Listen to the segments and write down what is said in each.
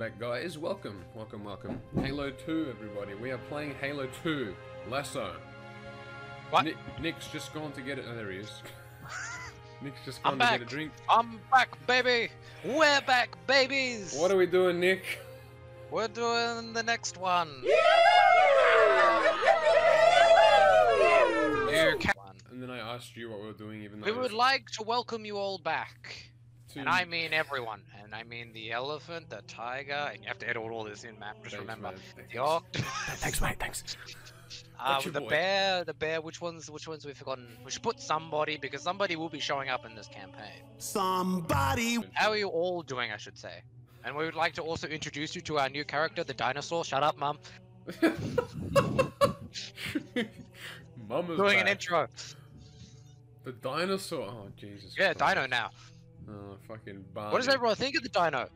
back, guys. Welcome, welcome, welcome. Halo 2, everybody. We are playing Halo 2. LASO. What? Nick, Nick's just gone to get it. Oh, there he is. Nick's just gone I'm to back. get a drink. I'm back, baby. We're back, babies. What are we doing, Nick? We're doing the next one. Can- And then I asked you what we were doing, even though We would was like to welcome you all back. Too... And I mean everyone. And I mean the elephant, the tiger, and you have to edit all this in, man. Just Thanks, remember. man. Thanks. The octopus. Thanks, mate. Thanks. Uh, the boy? bear, the bear. Which ones? Which ones we've forgotten? We should put somebody because somebody will be showing up in this campaign. Somebody. How are you all doing? I should say. And we would like to also introduce you to our new character, the dinosaur. Shut up, mum. Mama's Doing back. an intro. The dinosaur. Oh, Jesus. Yeah, Christ. dino now. Oh, fucking Barney. What does everyone think of the dino?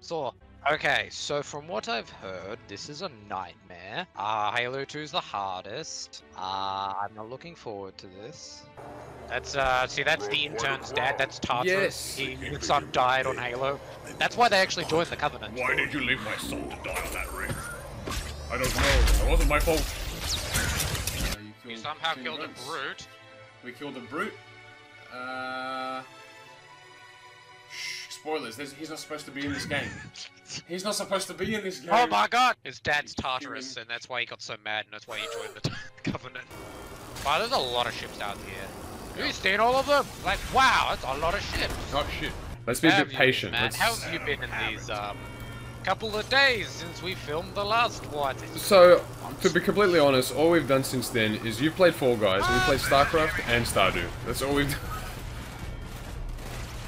Saw. Okay, so from what I've heard, this is a nightmare. Uh, Halo 2 is the hardest. Uh, I'm not looking forward to this. That's, uh, see, that's the intern's dad. That's Tartarus. Yes. He, his son died on Halo. That's why they actually joined the Covenant. Why did you leave my son to die on that ring? I don't know. It wasn't my fault. Uh, you You somehow two killed a brute. We killed a brute. Uh. Shh, spoilers. There's, he's not supposed to be in this game. He's not supposed to be in this game. Oh my god! His dad's Tartarus, and that's why he got so mad, and that's why he joined the Covenant. Wow, there's a lot of ships out here. Have you seen all of them? Like, wow, that's a lot of ships. Oh shit. Let's be a bit have you been, patient. man? Let's- How have you been in these um couple of days since we filmed the last one? So, to be completely honest, all we've done since then is you've played Fall Guys, and we played StarCraft and Stardew. That's all we've done.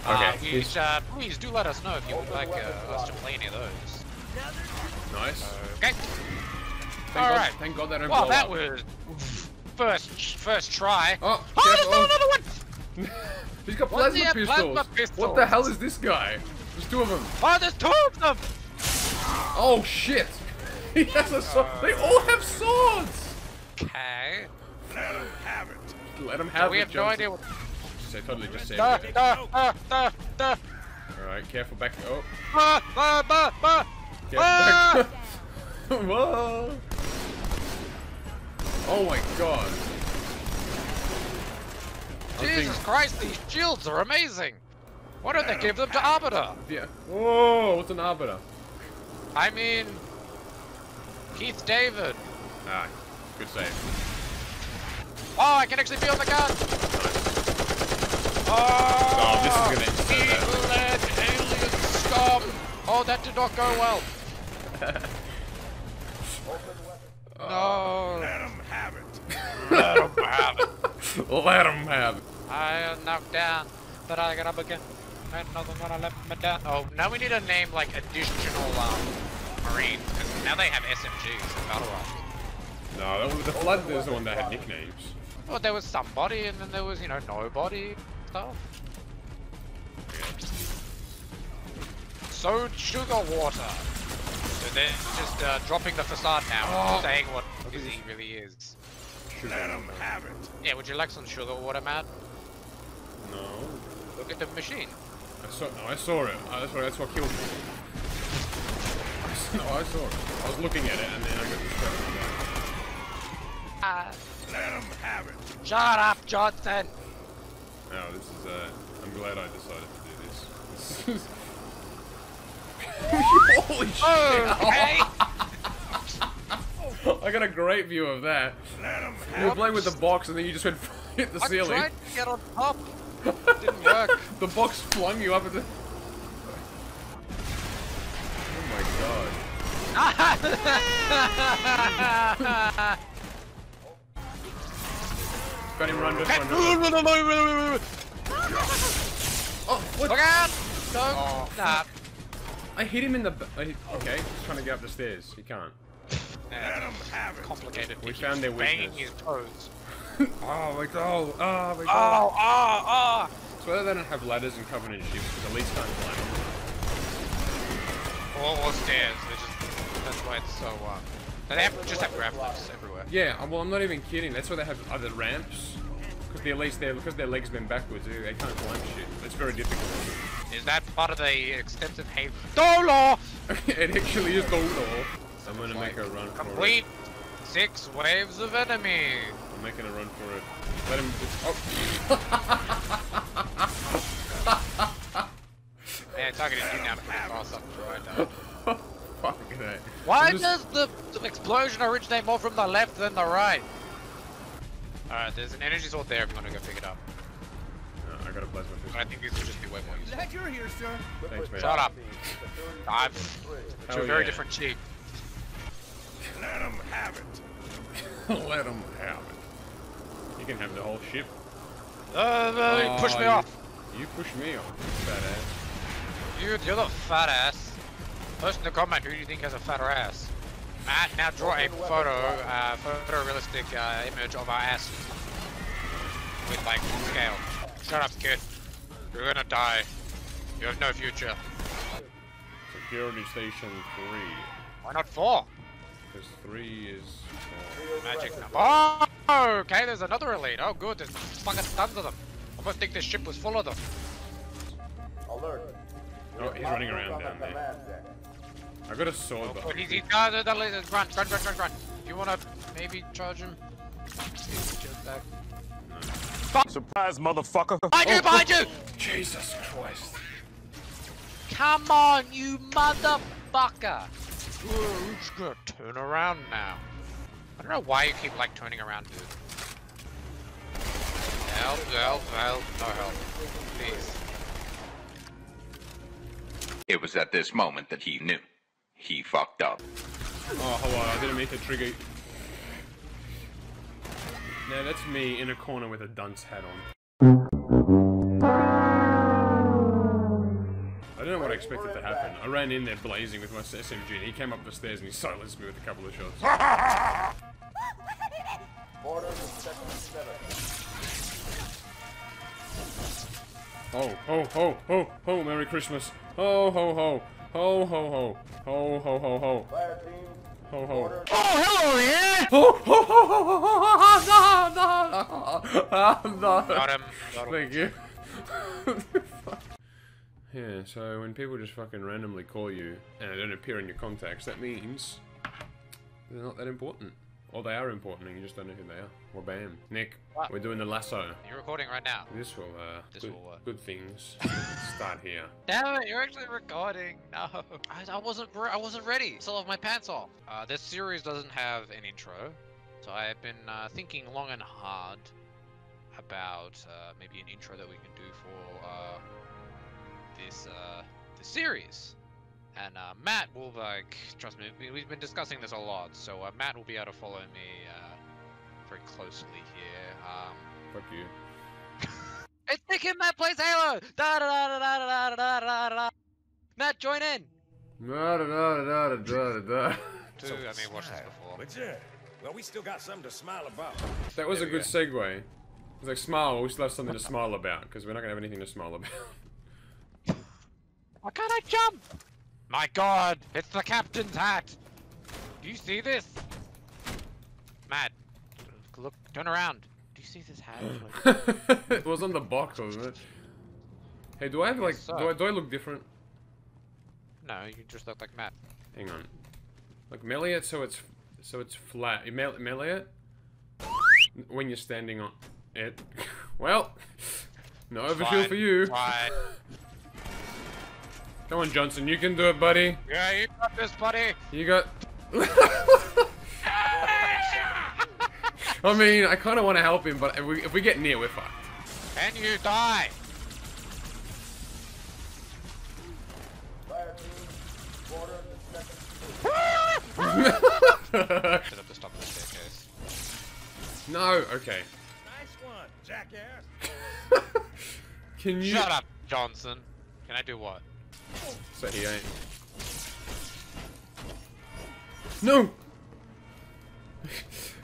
Uh, Okay, please, he's- uh, please do let us know if you would like uh, us to play any of those. nice. Okay. Thank all God, right. Thank God they don't Well, that up. was first first try. Oh, Oh, there's careful. another one! He's got plasma the pistols. plasma pistols? What the hell is this guy? There's two of them. Oh, there's two of them! Oh shit! He has a sword. they all have swords. Okay. Let him have it. Let him have we it, We have no Johnson. idea what. Say totally just. Da, it. da, da, da, da. All right, careful back. Oh, Ba, ba, ba, ba. careful Ah! back. Whoa! Oh my god! Jesus Christ, these shields are amazing! Why don't they give them to Arbiter? Yeah. Whoa! What's an arbiter? I mean, Keith David. Ah, good save. Oh, I can actually feel the gun! Oh, Oh, this is gonna say that. evil-led alien scum! Oh, that did not go well. no. Let him have it. Let 'em have it. Let him have it. I am knocked down, but I got up again. And nothing gonna let me down. Oh, now we need to name like additional um, Marines, because now they have SMGs and battle rifles. No, that was, the flood is the one that had nicknames. Well, there was somebody, and then there was, you know, nobody stuff. So sugar water. So they're just uh, dropping the facade now, Oh. saying what he really is. Let him have it. Yeah, would you like some sugar water, Matt? No. Look at the machine. I saw. No, I saw it. Uh, that's what. That's what killed me. I s- No, I saw it. I was looking at it, and then I got distracted. Ah, Let him have it. shut up, Johnson! No, this is. Uh, I'm glad I decided to do this. This is- Holy shit! Okay! I got a great view of that. You have were playing with the box, and then you just went hit the I ceiling. tried to get on top. It Didn't work. the box flung you up at the... Oh my god. Got him run, just run, run, run. Oh, what? Look out! No, Oh, nah. I hit him in the. b- I hit, okay, he's trying to get up the stairs. He can't. Let him have it. Complicated. We found their keeps banging weakness. his toes. Oh my god. Oh my god. Oh, oh, oh! It's whether they don't have ladders and covenant ships, because at least can't climb. Or, or stairs. They just, that's why it's so. Uh, they have just have grab lifts everywhere. Yeah, uh, well, I'm not even kidding. That's why they have other ramps. Because the elites, there, because their legs bend backwards, they they can't climb shit. It's very difficult. Is that part of the extensive hate? Dolo! it actually is the law. I'm gonna make a run for it. Complete six waves of enemy. I'm making a run for it. Let him just. Oh. Man, targeting you now to put fast up right now. Fucking A. Why just- does the, the explosion originate more from the left than the right? Alright, there's an energy sword there if you want to go pick it up. No, I got a plasma But fist. I think these would just be way more useful. Glad you're here, sir. Thanks, man. Shut up. I'm Oh, to a very yeah. different cheek. Let him have it. Let him have it. You can have the whole ship. Uh, uh, push Oh, me you- off. You push me off, fat ass. You, you're the fat ass. Post in the comment who do you think has a fatter ass. Matt, now draw a photo, uh, photorealistic uh, image of our ass with like scale. Shut up, kid. You're gonna die. You have no future. Security station three. Why not four? Because three is. Magic number. Oh, okay. There's another elite. Oh, good. There's fucking tons of them. I must think this ship was full of them. Alert. Oh, he's running around down there. I got a sword, Oh, but good. He's, he's got the, the, the run, run, run, run, run. You wanna maybe charge him? Just back. Surprise, motherfucker. Behind you! Behind you! Jesus Christ. Come on, you motherfucker! Ooh, you're just gonna turn around now. I don't know why you keep like turning around, dude. Help, help, help, no help. Please. It was at this moment that he knew. He fucked up. Oh, hello. I didn't mean to trigger. Now that's me in a corner with a dunce hat on. I don't know what I expected to happen. I ran in there blazing with my SMG, and he came up the stairs and he silenced me with a couple of shots. Order the second seven. Oh, ho, ho, ho, ho, Merry Christmas. Ho, ho, ho. Ho, ho, ho. Ho, ho, ho, ho. Fire team. Ho, ho. Order. Ho, ho, ho, ho, ho, ho, ho, no, no, no. Got him. Got him. Thank you. yeah, so when people just fucking randomly call you and they don't appear in your contacts, that means they're not that important. Or they are important and you just don't know who they are. Well, bam. Nick, What? we're doing the LASO. You're recording right now. This will, uh, This good, will work. good things start here. Damn it, you're actually recording. No. I, I wasn't re- I wasn't ready. Still have my pants off. Uh, this series doesn't have an intro. So I've been uh, thinking long and hard about uh, maybe an intro that we can do for uh, this uh, this series. And uh, Matt will like trust me. We, we've been discussing this a lot, so uh, Matt will be able to follow me uh, very closely here. Um, Fuck you. it's the kid Matt plays Halo. Da da da da da da da da da. Matt, join in. Da da da da da da da. Two, I mean, watched this before. But yeah, well, we still got something to smile about. That was There a we good segue. It's like smile. We still have something to smile about because we're not gonna have anything to smile about. Why can't I jump? My god, it's the captain's hat. Do you see this? Matt, look, turn around. Do you see this hat? it was on the box, wasn't it? Hey, do I have like, So- do I, do I look different? no, you just look like Matt. Hang on. Like melee it so it's so it's flat. You mele- melee it when you're standing on it. well, no overkill for you. Fine. Come on, Johnson, you can do it, buddy. Yeah, you got this, buddy. You got. I mean, I kind of want to help him, but if we, if we get near, we're fucked. And you die. Fire team. Order the second Set up the stop the staircase. no, okay. Nice one, jackass. Can you? Shut up, Johnson. Can I do what? So he ain't. No!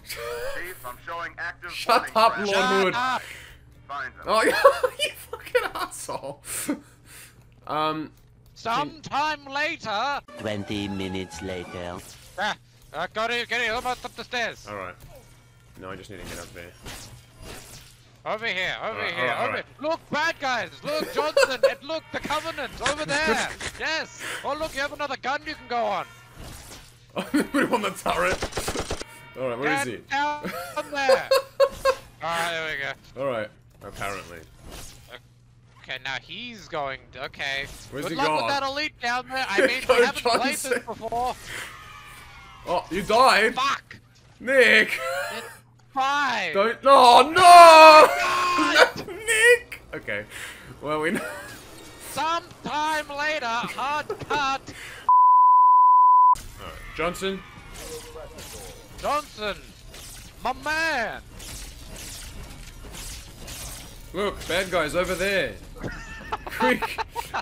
Chief, I'm showing active Shut up, Lord Hood! up! Find them. Oh, you fucking asshole! um, Sometime later. 20 minutes later. Ah, uh, got it, get it. I'm up the stairs. alright. No, I just need to get up there. Over here, over here, over alright. Look, bad guys! Look, Johnson! and look, the Covenant! Over there! yes! Oh, look, you have another gun you can go on! we on the turret. Alright, where is Get he? down there! Alright, there we go. Alright, apparently. Okay, now he's going. To, okay. Where's Good luck gone? with that elite down there. I mean, we haven't played this before. Oh, you died? Fuck! Nick! It's fine. Don't. Oh, no, no! Nick! Okay. Well, we know. Sometime later, hard cut. Alright, Johnson. Johnson, my man. Look, bad guy's over there. Quick!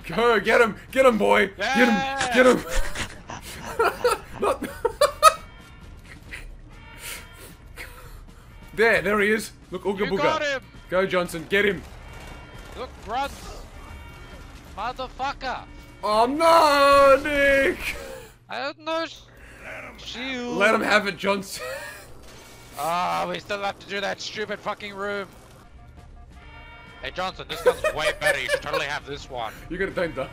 Go, get him! Get him, boy! Get him! Get him! Not. There, there he is. Look, Ooga You got him. Go, Johnson, get him. Look, grunt. Motherfucker. Oh no, Nick! I don't know. sh- Shield. Let him have it, Johnson. Ah, we still have to do that stupid fucking room. Hey Johnson, this gun's way better. You should totally have this one. You're gonna don't die.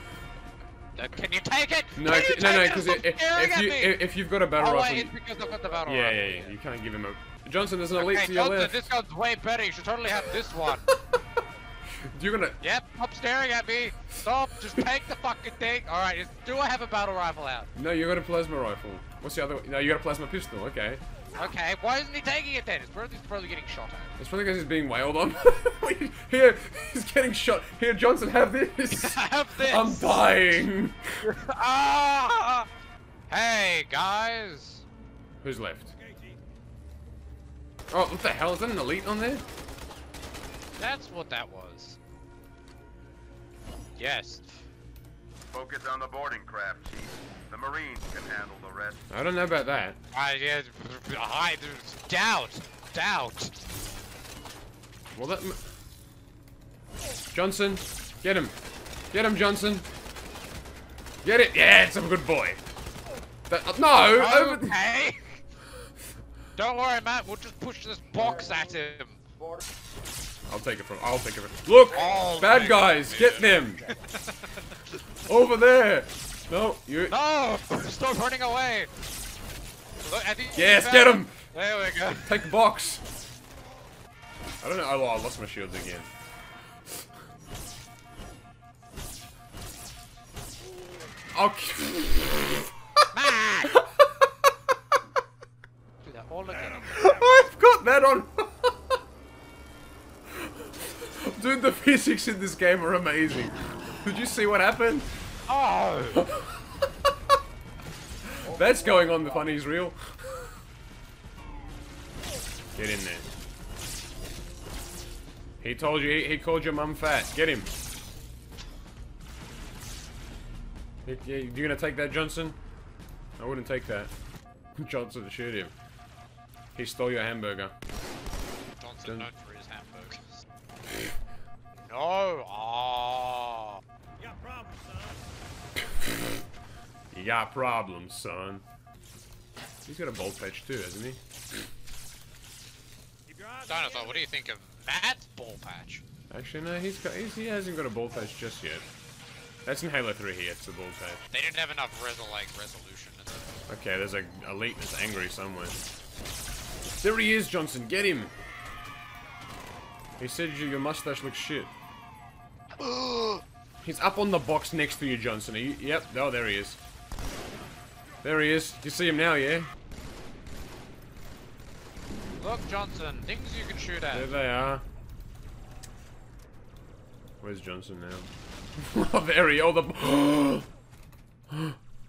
Uh, can you take it? No, Can you no, no, because if, if you, if, if you've got a battle Oh rifle, wait, it's because I've got the battle yeah, rifle. yeah, yeah, you can't give him a. Johnson, there's an elite Okay, to your Johnson, left. this gun's way better. You should totally have this one. You're gonna. yep, stop staring at me. Stop, just take the fucking thing. Alright, is- do I have a battle rifle out? No, you got a plasma rifle. What's the other? No, you got a plasma pistol. Okay. Okay, why isn't he taking it then? It's probably, he's probably getting shot at. It's probably because he's being wailed on. Here, he's getting shot. Here, Johnson, have this. have this. I'm dying. ah! Hey, guys. Who's left? Oh, what the hell? Is that an elite on there? That's what that was. Yes. Focus on the boarding craft, Chief. The Marines can handle the rest. I don't know about that. I yeah, I doubt, doubt. Well, that. Johnson, get him. Get him, Johnson. Get it. Yeah, it's a good boy. That, uh, no. over- Okay. Don't worry, Matt. We'll just push this box at him. I'll take it from. I'll take it from. Look, Oh, bad my guys, get them. Over there. No, you. No! Stop running away. Look, I think Yes, get him. There we go. Take the box. I don't know. Oh, I lost my shields again. Okay. Matt. Do that all again. I've got that on. Dude, the physics in this game are amazing. Did you see what happened? Oh. That's going on the funny's real. Get in there. He told you, he, he called your mum fat. Get him. He- yeah, you gonna take that, Johnson? I wouldn't take that. Johnson, shoot him. He stole your hamburger. Johnson known for his hamburgers. No. Oh. You got problems, son. He's got a bolt patch too, hasn't he? Dinosaur, what do you think of that ball patch? Actually, no, he's got, he's, he hasn't got a ball patch just yet. That's in Halo 3 he gets the ball patch. They didn't have enough resol like resolution. Okay, there's a elite that's angry somewhere. There he is, Johnson. Get him. He said you, your mustache looks shit. He's up on the box next to you, Johnson. Are you, yep. Oh, there he is. There he is. You see him now, yeah? Look, Johnson, things you can shoot at. There they are. Where's Johnson now? oh, there he. Oh, the.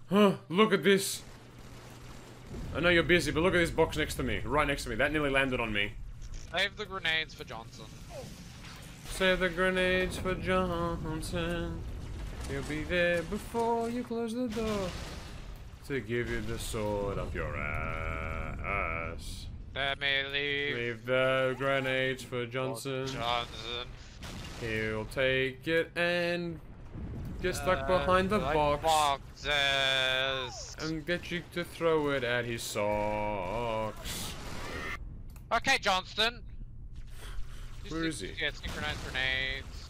Huh, look at this. I know you're busy, but look at this box next to me. Right next to me. That nearly landed on me. Save the grenades for Johnson. Save the grenades for Johnson. He'll be there before you close the door. To give you the sword up your ass. Let me leave. Leave the grenades for Johnson. Johnson. He'll take it and get stuck Uh, behind the box Boxes. and get you to throw it at his socks. Okay, Johnston. Just Where is he? Yeah, synchronized grenades.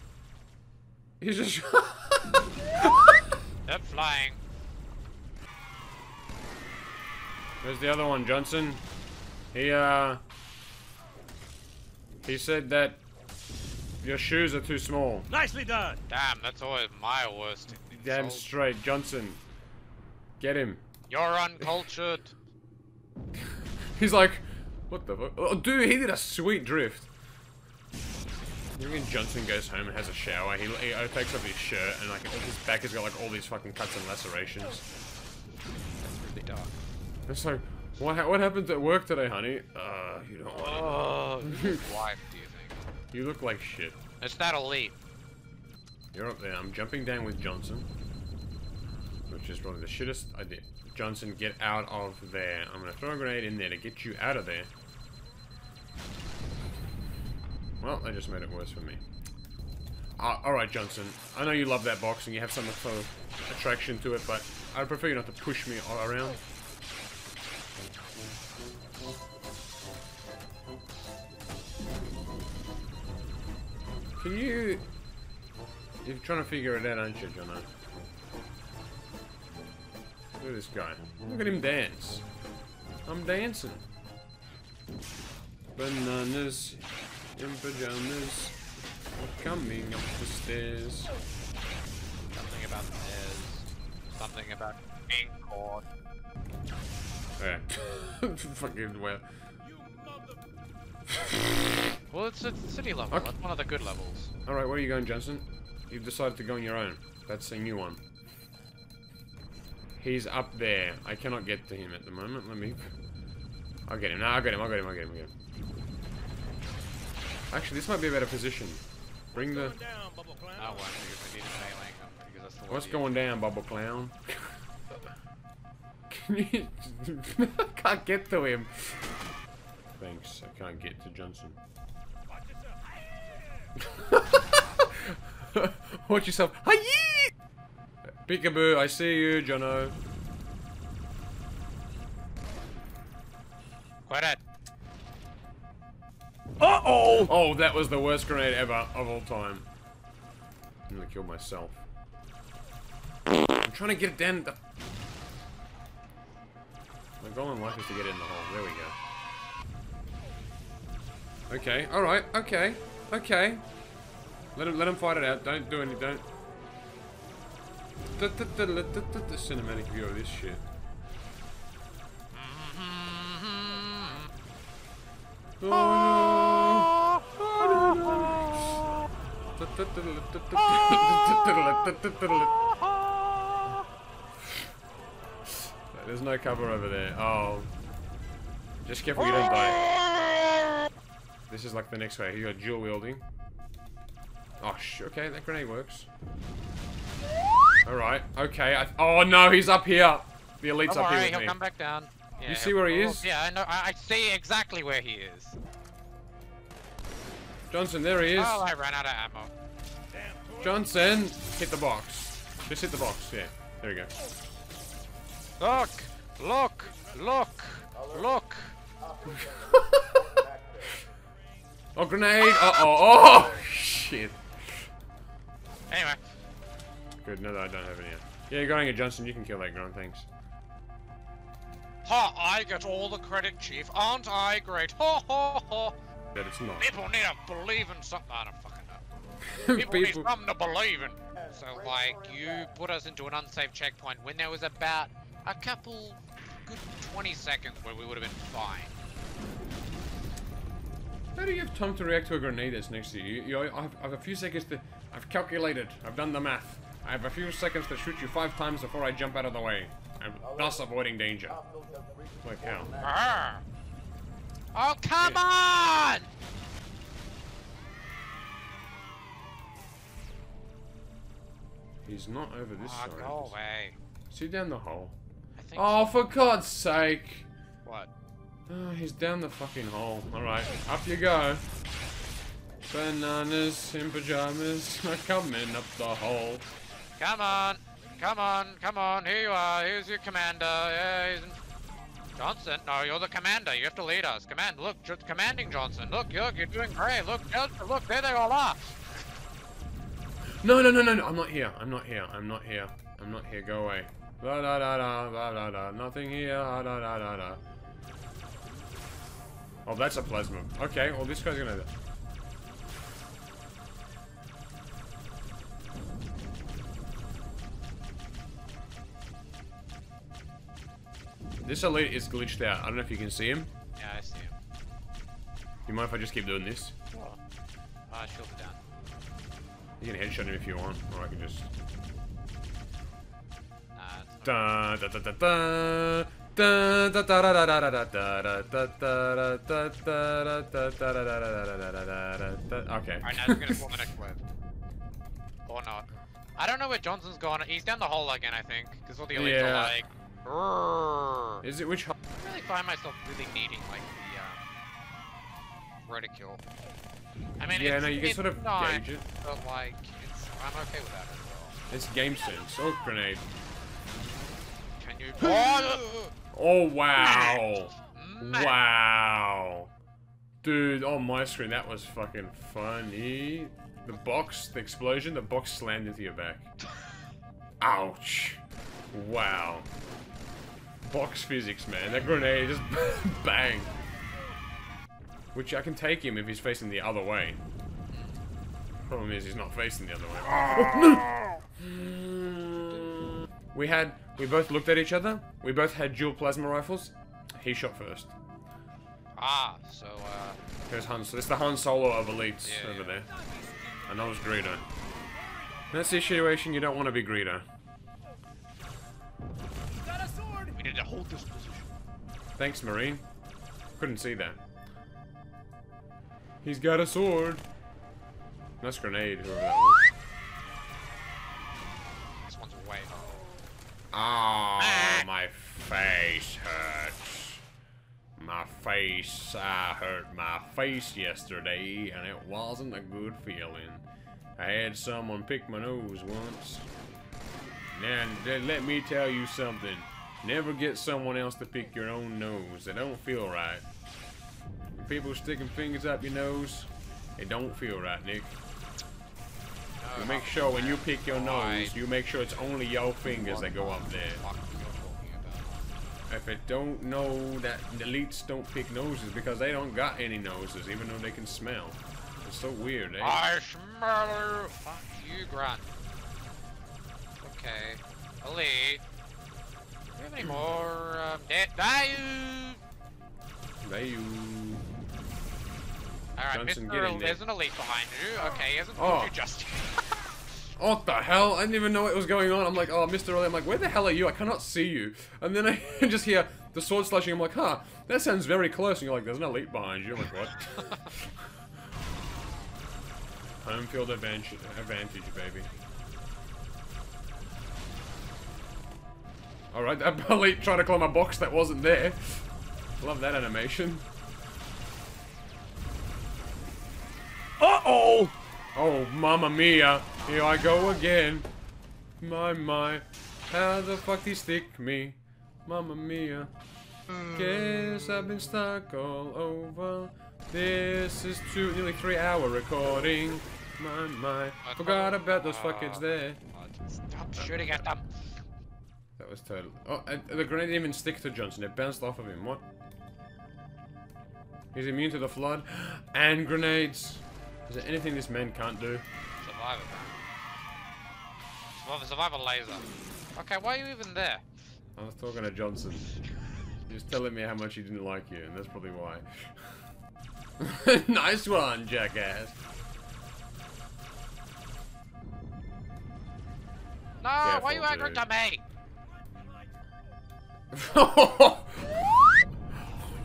He's just. They're flying. Where's the other one, Johnson. He, uh. He said that your shoes are too small. Nicely done. Damn, that's always my worst. Damn straight, Johnson. Get him. You're uncultured. He's like, what the fuck? Oh, dude, he did a sweet drift. You mean Johnson goes home and has a shower? He, he takes off his shirt and like his back has got like all these fucking cuts and lacerations. That's really dark. It's like, what ha what happened at work today, honey? Uh, you don't want Oh, wife do you think? to. You look like shit. It's that elite. You're up there. I'm jumping down with Johnson, which is probably the shittest idea. Johnson, get out of there. I'm gonna throw a grenade in there to get you out of there. Well, they just made it worse for me. Uh, Alright, Johnson. I know you love that box and you have some sort of attraction to it, but I'd prefer you not to push me all around. Can you... You're trying to figure it out, aren't you, Jono? Look at this guy. Look at him dance. I'm dancing. Bananas in pajamas coming up the stairs. Something about stairs. Something about ink cord. Yeah. Fucking well. Well, it's a city level. Okay. That's one of the good levels. Alright, where are you going, Johnson? You've decided to go on your own. That's a new one. He's up there. I cannot get to him at the moment. Let me... I'll get him. No, I'll get him. I'll get him. I'll get him. I'll get him. Actually, this might be a better position. Bring the... Down, bubble clown. I won't because we need a melee gun, because that's the What's one going down, Bubble Clown? Oh, Can you... I can't get to him. Thanks. I can't get to Johnson. Watch yourself. Hi-yee! Peekaboo, I see you, Jono. Quit it. Uh-oh! Oh, that was the worst grenade ever of all time. I'm gonna kill myself. I'm trying to get it down the... My goal in life is to get it in the hole. There we go. Okay, alright, okay, okay. Let him, let him fight it out. Don't do any, don't... The the, the, the cinematic view of this shit. Oh. There's no cover over there. Oh. Just careful you don't die. This is like the next way. You got dual wielding. Oh, sh okay, that grenade works. Alright, okay. I oh no, he's up here. The elite's Don't up worry, here he'll me. come back down. Yeah, You see where he is? Yeah, I know. I, I see exactly where he is. Johnson, there he is. Oh, I ran out of ammo. Damn. Johnson, hit the box. Just hit the box. Yeah, there we go. Look! Look! Look! Look! Oh, grenade! Uh oh! Oh, shit. Anyway, Good. No, I don't have any. Yeah, you're going at Johnson. You can kill that grunt. Thanks. ha! I get all the credit, Chief. Aren't I great? Ha ha ha! That it's not. People need to believe in something. I don't fucking know. People, People. need something to believe in. So, like, you put us into an unsafe checkpoint when there was about a couple, good 20 seconds where we would have been fine. How do you have time to react to a grenade that's next to you? you, you I, have, I have a few seconds to. I've calculated. I've done the math. I have a few seconds to shoot you five times before I jump out of the way. I'm thus avoiding danger. Like how? Arr! Oh, come on! He's not over this Oh, side. go away. See down the hole. I think. Oh, for God's sake! Oh, he's down the fucking hole. Alright, up you go. Bananas in pajamas are coming up the hole. Come on! Come on! Come on! Here you are! Here's your commander! Yeah, he's in... Johnson, no, you're the commander. You have to lead us. Command, look, commanding Johnson. Look, look, you're doing great. Look, look, there they all are. No, no, no, no, no. I'm not here. I'm not here. I'm not here. I'm not here. Go away. Da da da da da da da. Nothing here. Da da da da da. Oh, that's a plasma. Okay, well this guy's gonna. This elite is glitched out. I don't know if you can see him. Yeah, I see him. You mind if I just keep doing this? Sure. Ah, shield down. You can headshot him if you want, or I can just. Nah, Da da da da da. Okay. Alright, now we're gonna pull the next wave. Or not. I don't know where Johnson's gone. He's down the hole again, I think. Because all the elites are like... Is it which I really find myself really needing, like, the, um... Reticule. I mean, yeah, no, you can sort of gauge it. But, like, I'm okay with that as well. It's game sense. Oh, grenade. Can you... Oh! Oh wow. Wow. Dude, on my screen, that was fucking funny. The box, the explosion, the box slammed into your back. Ouch. Wow. Box physics, man. That grenade just bang. Which I can take him if he's facing the other way. Problem is, he's not facing the other way. Ah. we had, we both looked at each other. We both had dual plasma rifles. He shot first. Ah, so uh, There's Han. So it's the Han Solo of elites Yeah, over yeah. there. And that was Greedo. In that situation, you don't want to be Greedo. we need to hold this position. Thanks, Marine. Couldn't see that. He's got a sword. Nice grenade, whoever that was. Oh, my face hurts. My face, I hurt my face yesterday, and it wasn't a good feeling. I had someone pick my nose once. Now, let me tell you something. Never get someone else to pick your own nose. It don't feel right. People sticking fingers up your nose, it don't feel right, Nick. You make sure when you pick your nose, you make sure it's only your fingers that go up there. Fuck you're talking about. If it don't know that the elites don't pick noses because they don't got any noses, even though they can smell. It's so weird, eh? I smell you. Fuck you, Grunt. Okay. Elite. Do you have any more um, dead value? They you. Alright, Johnson, Mr. get in El- there. there's an elite behind you. Okay, he hasn't Oh. you just What the hell? I didn't even know what was going on. I'm like, oh, Mr. Ellie. I'm like, where the hell are you? I cannot see you. And then I just hear the sword slashing. I'm like, huh, that sounds very close. And you're like, there's an elite behind you. I'm like, what? Home field advantage, advantage, baby. Alright, that elite tried to climb a box that wasn't there. Love that animation. Uh-oh! Oh, mamma mia. Here I go again. My, my. How the fuck they stick me? Mamma mia. Guess I've been stuck all over. This is two, nearly three hour recording. My, my. Forgot about those uh, fuckers there. Stop shooting at them. That was total. Oh, and the grenade didn't even stick to Johnson. It bounced off of him. What? He's immune to the flood and grenades. Is there anything this man can't do? Survive it. Survive, survive a laser. Okay, why are you even there? I was talking to Johnson. He was telling me how much he didn't like you, and that's probably why. nice one, jackass. No, Careful, why are you angry dude. to me?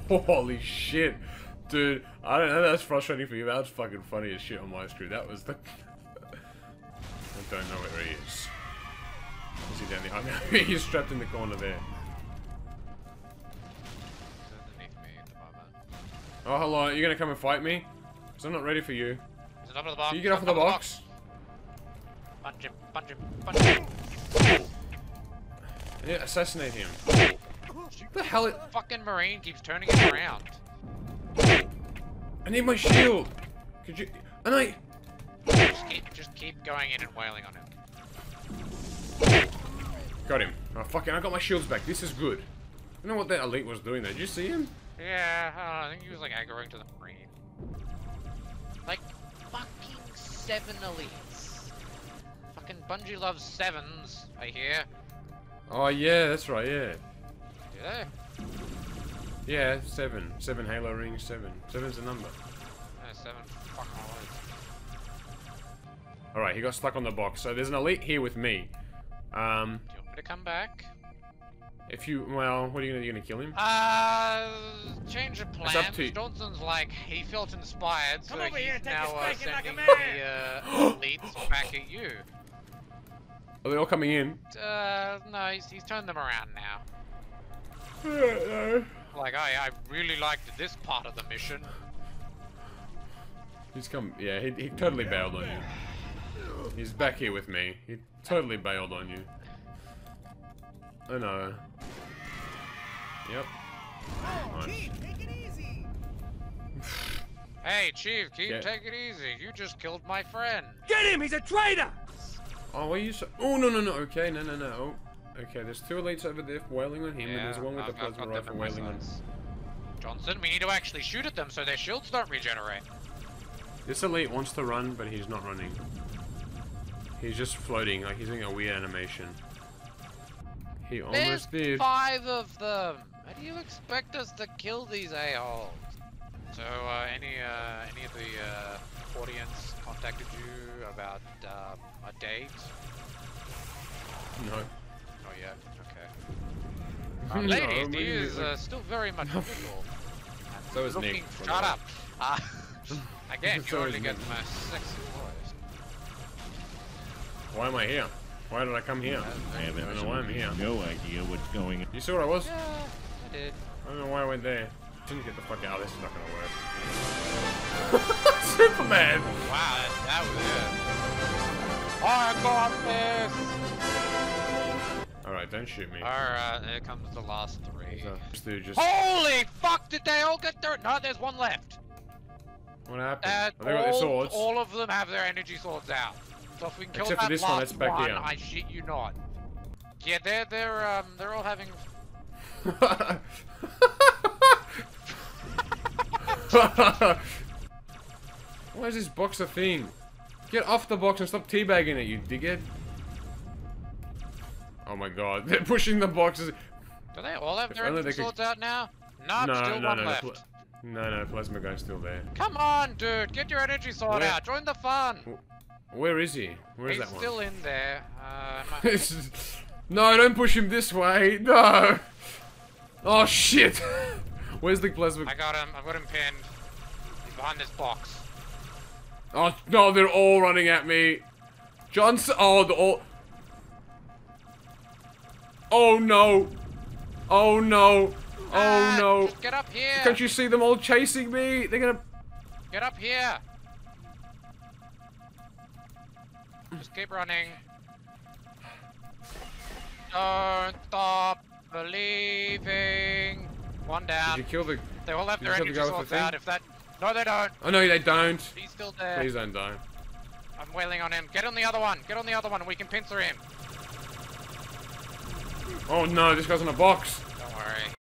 Holy shit. Dude, I don't know, that's frustrating for you. That's fucking funny as shit on my screen. That was the... I don't know where he is. Is he down the... I mean, he's trapped in the corner there. He's underneath me Oh hello, are you gonna come and fight me? Because I'm not ready for you. He's on the box. You get off of the box? Punch him, punch him, punch him. Yeah, assassinate him. What the hell? It, Fucking marine keeps turning it around. I need my shield. Could you? And I. Just keep, just keep going in and wailing on him. Got him. Oh fucking! I got my shields back. This is good. I don't know what that elite was doing there. Did you see him? Yeah, I don't know. I think he was like aggroing to the marine. Like fucking seven elites. Fucking Bungie loves sevens. I hear. Oh yeah, that's right. Yeah. Yeah. Yeah, seven. Seven Halo rings. Seven. Seven's the number. Yeah, seven fucking elites. All right, he got stuck on the box. So there's an elite here with me. Um, Do you want me to come back? if you, well, what are you gonna? You gonna kill him? Uh, change of It's plans. up to you. Johnson's like he felt inspired, so Come over he's here and take a now uh, spanking like a sending man. the uh, elites back at you. Are they all coming in? Uh, no, he's, he's turned them around now. Like I, I really liked this part of the mission. He's come. Yeah, he, he totally bailed on you. He's back here with me. He totally bailed on you. I know. Yep. Nice. Hey, Chief, keep Yeah. take it easy. You just killed my friend. Get him! He's a traitor! Oh, were you so? Oh no no no. Okay, no no no. Oh. Okay, there's two elites over there wailing on him, and there's one with the I've- I've plasma rifle in wailing on. Johnson, we need to actually shoot at them so their shields don't regenerate. This elite wants to run, but he's not running. He's just floating, like he's doing a weird animation. He There's almost did. five of them. How do you expect us to kill these a-holes? So, uh, any, uh, any of the, uh, audience contacted you about, um, a date? No. Yeah, okay. Uh, No, ladies, he is, uh, still very much single. and So is looking, Nick, Shut up. Uh, again, So you is only get Nick. my sexy voice. Why am I here? Why did I come here? I have I don't know why I'm here. no idea what's going on. You saw what I was? Yeah, I did. I don't know why I went there. Didn't get the fuck out. This is not gonna work. Superman! Wow, that, that was it. I got this! Alright, don't shoot me. Alright, here comes the last three. So, just. Holy fuck, did they all get their- No, there's one left. What happened? Uh, they got their all, swords. all of them have their energy swords out. So if we can kill Except for that this last one that's back one, here. I shit you not. Yeah, they're, they're, um, they're all having... Why is this box a thing? Get off the box and stop teabagging it, you dickhead. Oh my god, they're pushing the boxes. Do they all have their only energy could- swords out now? Nope, no, still no, one no, left. pl- no, no, plasma guy's still there. Come on, dude, get your energy sword Where- out. Join the fun. Where is he? Where is He's that still in there. Uh, my- no, don't push him this way. No. Oh shit. Where's the plasma? I got him. I've got him pinned. He's behind this box. Oh no, they're all running at me. Johnson. Oh, the all. Oh no. Oh no. Oh Ah, no. Get up here. Can't you see them all chasing me? They're gonna. Get up here. Just keep running. Don't stop believing. One down. Did you kill the? They all have their you kill the energy swords out. If that. No, they don't. Oh no, they don't. He's still there. Please don't die. I'm wailing on him. Get on the other one. Get on the other one we can pincer him. Oh no, this guy's in a box. Don't worry.